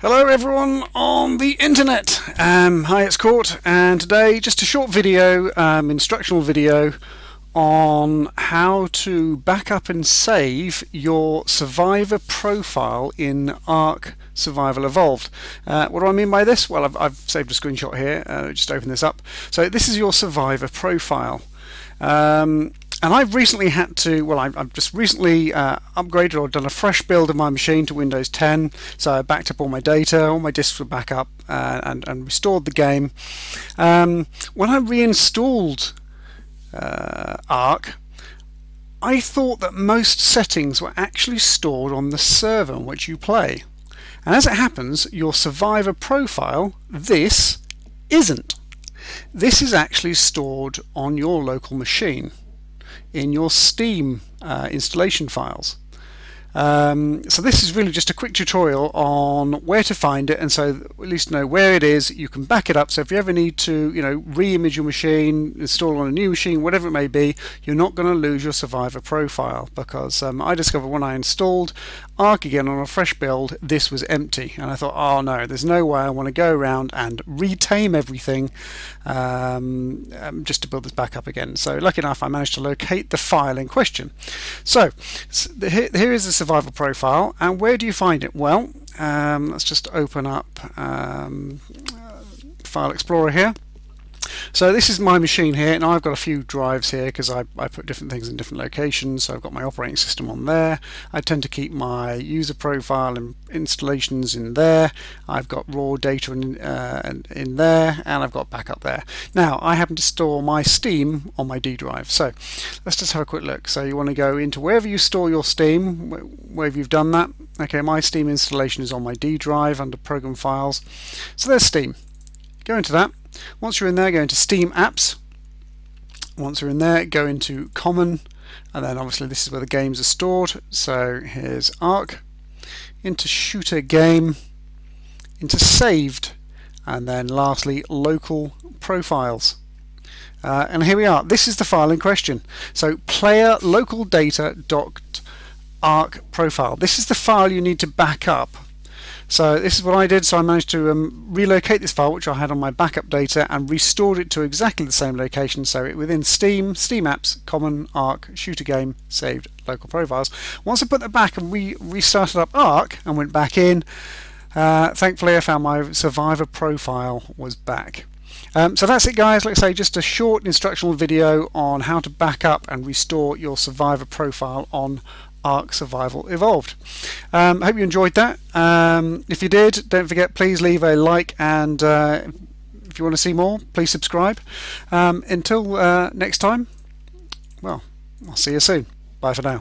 Hello everyone on the internet. Um, hi, it's Kort, and today just a short video, um, instructional video on how to back up and save your survivor profile in Ark Survival Evolved. Uh, what do I mean by this? Well, I've, I've saved a screenshot here. Uh, just open this up. So this is your survivor profile. Um, and I've recently had to, well, I've, I've just recently uh, upgraded or done a fresh build of my machine to Windows 10. So I backed up all my data, all my disks were back up, uh, and, and restored the game. Um, when I reinstalled uh, Ark, I thought that most settings were actually stored on the server on which you play. And as it happens, your survivor profile, this, isn't. This is actually stored on your local machine in your Steam uh, installation files. Um, so this is really just a quick tutorial on where to find it and so at least know where it is. You can back it up. So if you ever need to you know re-image your machine install on a new machine whatever it may be you're not going to lose your survivor profile because um, I discovered when I installed Ark again on a fresh build this was empty. And I thought oh no there's no way I want to go around and retame everything um, um, just to build this back up again. So lucky enough I managed to locate the file in question. So, so here, here is the survival profile and where do you find it? Well um, let's just open up um, file explorer here so this is my machine here and I've got a few drives here because I, I, put different things in different locations so I've got my operating system on there. I tend to keep my user profile and installations in there. I've got raw data in, uh, in there and I've got backup there. Now I happen to store my Steam on my D drive. So let's just have a quick look. So you want to go into wherever you store your Steam wherever you've done that. Okay my Steam installation is on my D drive under program files. So there's Steam. Go into that once you're in there, go into Steam Apps. Once you're in there, go into Common, and then obviously this is where the games are stored. So here's Ark, into Shooter Game, into Saved, and then lastly Local Profiles. Uh, and here we are. This is the file in question. So player local data dot ark profile. This is the file you need to back up so this is what I did. So I managed to um, relocate this file, which I had on my backup data, and restored it to exactly the same location. So it, within Steam, Steam Apps, Common, Ark, Shooter Game, saved local profiles. Once I put that back and we restarted up Ark and went back in, uh, thankfully I found my Survivor profile was back. Um, so that's it guys, like I say, just a short instructional video on how to back up and restore your Survivor profile on Ark Survival Evolved. Um, hope you enjoyed that. Um, if you did, don't forget, please leave a like and uh, if you want to see more, please subscribe. Um, until uh, next time, well, I'll see you soon. Bye for now.